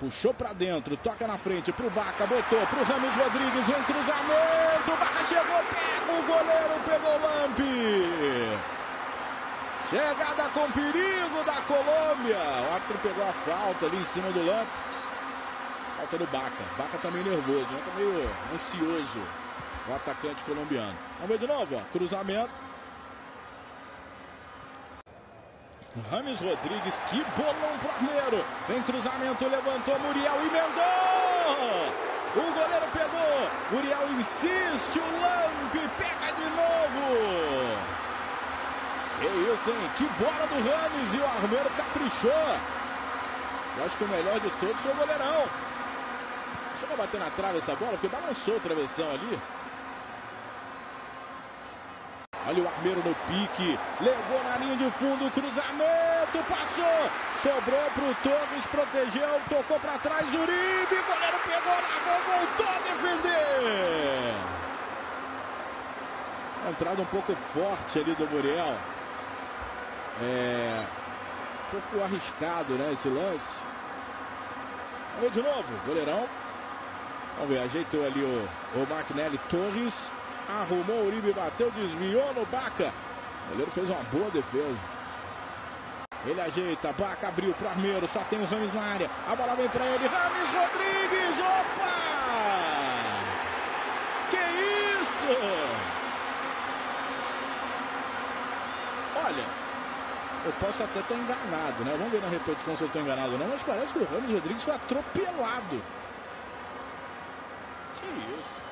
Puxou pra dentro, toca na frente pro Baca, botou pro Rames Rodrigues, vem cruzamento. Baca chegou, pega o goleiro, pegou o Lampe. Chegada com perigo da Colômbia. O árbitro pegou a falta ali em cima do Lampe. Falta do Baca. Baca tá meio nervoso, né? Tá meio ansioso o atacante colombiano. Vamos ver de novo, ó. Cruzamento. Rames Rodrigues, que bolão pro Armeiro. Vem cruzamento, levantou Muriel, emendou. O goleiro pegou. Muriel insiste, o Lampe pega de novo. Que isso, hein? Que bola do Rames e o Armeiro caprichou. Eu acho que o melhor de todos foi o goleirão. Chegou a bater na trave essa bola, porque balançou o travessão ali. Olha o Armeiro no pique, levou na linha de fundo, cruzamento, passou, sobrou pro Torres, protegeu, tocou para trás, Uribe, goleiro pegou mão, voltou a defender. Entrada um pouco forte ali do Muriel. É um pouco arriscado, né, esse lance. Vamos ver de novo, goleirão. Vamos ver, ajeitou ali o, o Martinelli Torres. Arrumou, o Uribe bateu, desviou no Baca. O goleiro fez uma boa defesa. Ele ajeita, Baca abriu para Armeiro, só tem o Rames na área. A bola vem para ele, Rames Rodrigues, opa! Que isso? Olha, eu posso até estar enganado, né? Vamos ver na repetição se eu estou enganado ou não, mas parece que o Rames Rodrigues foi atropelado. Que isso?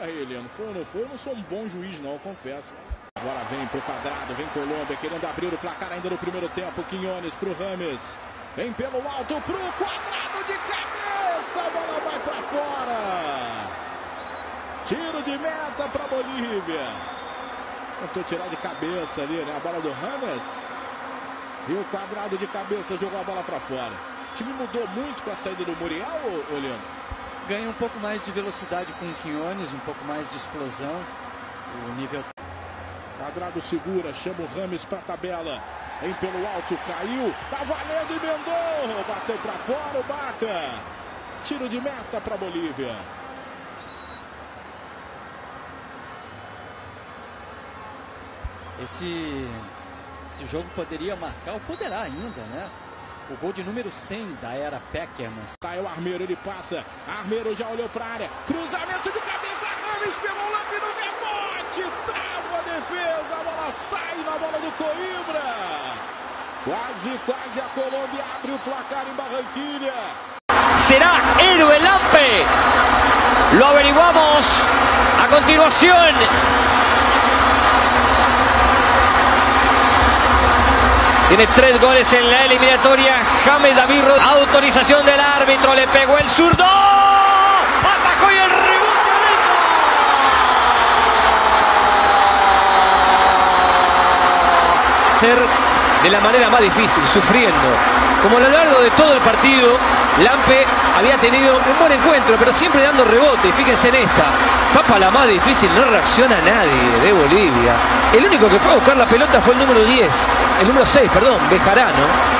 Aí, Eliano, foi ou não foi? Eu não sou um bom juiz, não, confesso. Agora vem pro quadrado, vem Colômbia, querendo abrir o placar ainda no primeiro tempo. Quinhones pro Rames. Vem pelo alto pro quadrado de cabeça. A bola vai para fora. Tiro de meta para Bolívia. Tentou tirar de cabeça ali, né? A bola do Rames. E o quadrado de cabeça jogou a bola para fora. O time mudou muito com a saída do Muriel, Eliano? Ganha um pouco mais de velocidade com o Quinones, um pouco mais de explosão. O nível. Quadrado segura, chama o Rames para a tabela. Vem pelo alto, caiu, tá valendo e emendou. Bateu para fora o Baca. Tiro de meta para Bolívia. Esse, esse jogo poderia marcar, ou poderá ainda, né? O gol de número 100 da era Peckerman. Sai o Armeiro, ele passa. Armeiro já olhou para a área. Cruzamento de cabeça. Rames pegou o lampe no rebote. Trava a defesa. A bola sai na bola do Coimbra. Quase, quase a Colômbia abre o placar em Barranquilha. Será héroe Lampe. Lo averiguamos a continuación. Tiene tres goles en la eliminatoria. James David. Autorización del árbitro. Le pegó el zurdo. Atacó y el rebote. Ser de la manera más difícil, sufriendo. Como a lo largo de todo el partido, Lampe había tenido un buen encuentro, pero siempre dando rebote. Y fíjense en esta. Tapa la más difícil, no reacciona nadie de Bolivia. El único que fue a buscar la pelota fue el número 10, el número 6, perdón, Bejarano.